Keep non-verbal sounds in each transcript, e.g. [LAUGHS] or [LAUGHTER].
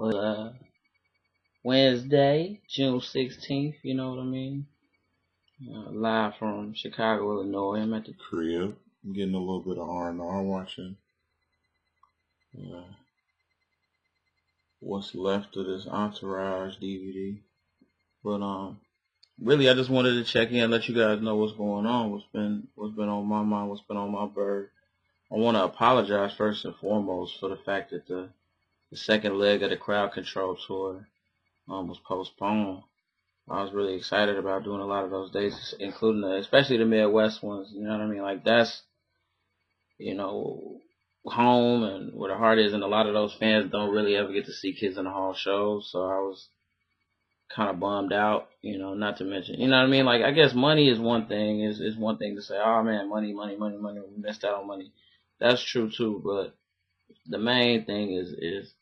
uh, Wednesday, June 16th, you know what I mean? Uh, live from Chicago, Illinois. I'm at the crib. I'm getting a little bit of R&R watching. What's left of this Entourage DVD. But um, really, I just wanted to check in, let you guys know what's going on, what's been what's been on my mind, what's been on my bird. I want to apologize first and foremost for the fact that the the second leg of the crowd control tour um, was postponed. I was really excited about doing a lot of those days, including the, especially the Midwest ones. You know what I mean? Like that's, you know, home and where the heart is, and a lot of those fans don't really ever get to see Kidz in the Hall shows. So I was kind of bummed out. You know, not to mention, you know what I mean? Like I guess money is one thing. Is is one thing to say, oh man, money, money, money, money. We missed out on money. That's true too, but the main thing is is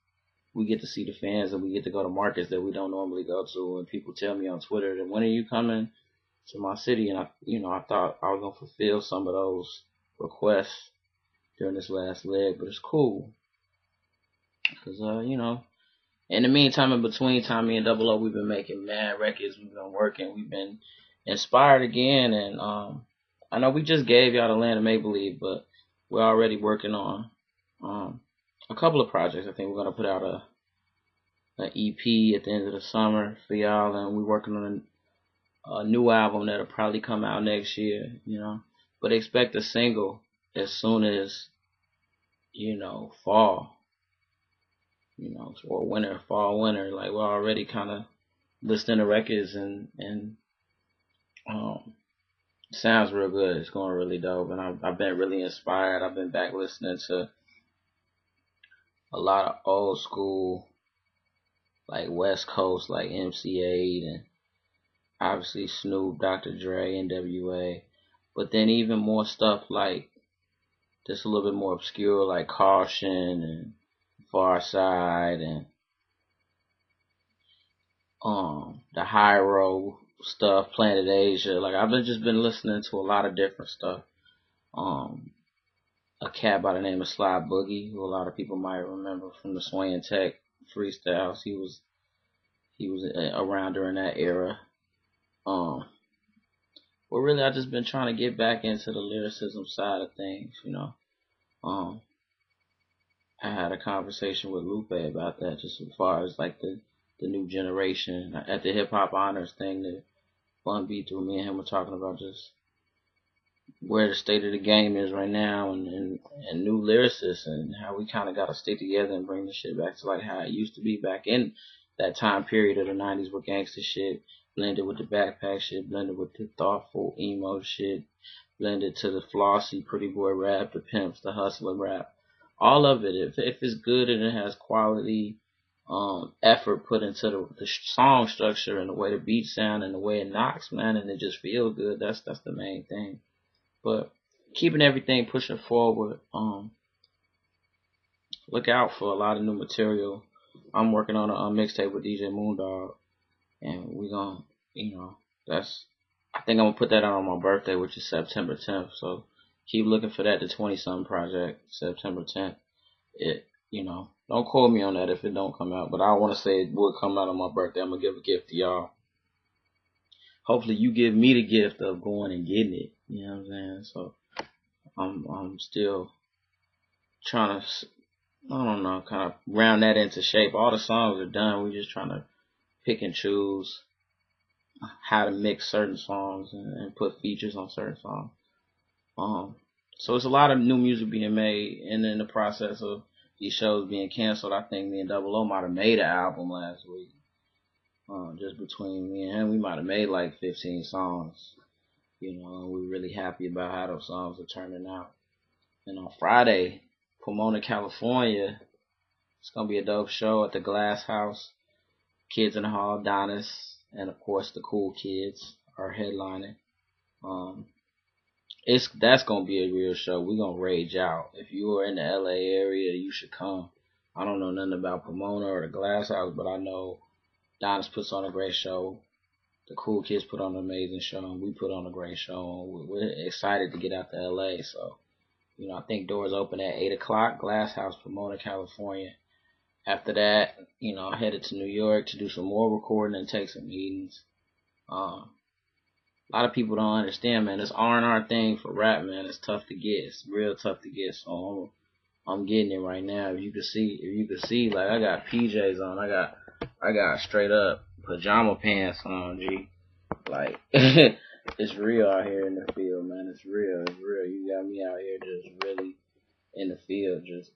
we get to see the fans and we get to go to markets that we don't normally go to. And people tell me on Twitter that when are you coming to my city? And I, you know, I thought I was gonna fulfill some of those requests during this last leg, but it's cool because uh, you know. In the meantime, in between Tommy and Double O, we've been making mad records. We've been working. We've been inspired again, and um, I know we just gave y'all the land of make believe, but we're already working on um, a couple of projects. I think we're gonna put out a an EP at the end of the summer for y'all, and we're working on a, a new album that'll probably come out next year. You know, but expect a single as soon as you know fall. You know, or winter, fall, winter. Like we're already kind of listening to records and and um sounds real good. It's going really dope, and I've, I've been really inspired. I've been back listening to a lot of old school, like West Coast, like MC Eiht and obviously Snoop, Dr. Dre, NWA. But then even more stuff like just a little bit more obscure, like Caution and Pharcyde and um the Hiero stuff, Planet Asia. Like I've been just been listening to a lot of different stuff. Um a cat by the name of Sly Boogy, who a lot of people might remember from the Swing Tech freestyles. He was he was around during that era. Um, but really, I've just been trying to get back into the lyricism side of things. You know, um, I had a conversation with Lupe about that, just as far as like the the new generation at the hip hop honors thing that Bun B threw me and him were talking about just where the state of the game is right now and, and, and new lyricists and how we kind of got to stick together and bring the shit back to like how it used to be back in that time period of the 90s with gangster shit blended with the backpack shit, blended with the thoughtful emo shit, blended to the flossy pretty boy rap, the pimps, the hustler rap. All of it, if, if it's good and it has quality, um, effort put into the, the song structure and the way the beats sound and the way it knocks, man, and it just feels good. That's that's the main thing. But keeping everything pushing forward. Um, look out for a lot of new material. I'm working on a, a mixtape with DJ Moondog, and we gonna, you know, that's. I think I'm gonna put that out on my birthday, which is September 10th. So keep looking for that. The 20 something project, September 10th. It, you know, don't quote me on that if it don't come out, but I want to say it would come out on my birthday. I'm gonna give a gift to y'all. Hopefully, you give me the gift of going and getting it. You know what I'm saying? So I'm I'm still trying to I don't know, kind of round that into shape. All the songs are done. We're just trying to pick and choose how to mix certain songs and, and put features on certain songs. Um, so it's a lot of new music being made, and in the process of these shows being canceled, I think me and Double O might have made an album last week. Um, just between me and him, we might have made like 15 songs. You know, we're really happy about how those songs are turning out. And on Friday, Pomona, California, it's gonna be a dope show at the Glass House. Kidz in the Hall, Donnis, and of course the Cool Kids are headlining. Um, it's that's gonna be a real show. We're gonna rage out. If you are in the LA area, you should come. I don't know nothing about Pomona or the Glass House, but I know Donnis puts on a great show the cool kids put on an amazing show, and we put on a great show. We're excited to get out to LA. So, you know, I think doors open at eight o'clock. Glass House, Pomona, California. after that, you know, I headed to New York to do some more recording and take some meetings. Um, a lot of people don't understand, man. This R and R thing for rap, man, it's tough to get. It's real tough to get. So I'm, I'm getting it right now. If you can see, if you can see, like I got PJs on. I got, I got straight up pajama pants on. G, like [LAUGHS] it's real out here in the field, man. It's real. It's real. You got me out here just really in the field, just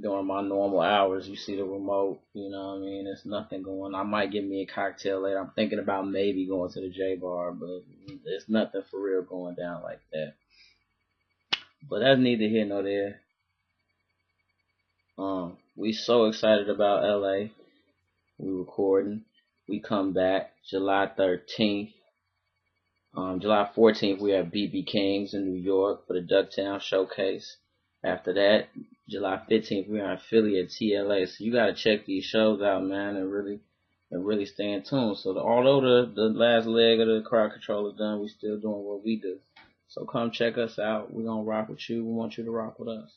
during my normal hours. You see the remote, you know what I mean? There's nothing going. I might get me a cocktail later. I'm thinking about maybe going to the J bar, but there's nothing for real going down like that. But that's neither here nor there. Um, we so excited about LA. We recording. We come back July 13th. Um, July 14th, we have BB Kings in New York for the Duck Down Showcase. After that, July 15th, we're in Philly at TLA. So you got to check these shows out, man, and really and really stay in tune. So the, although the, the last leg of the crowd control is done, we still doing what we do. So come check us out. We're to rock with you. We want you to rock with us.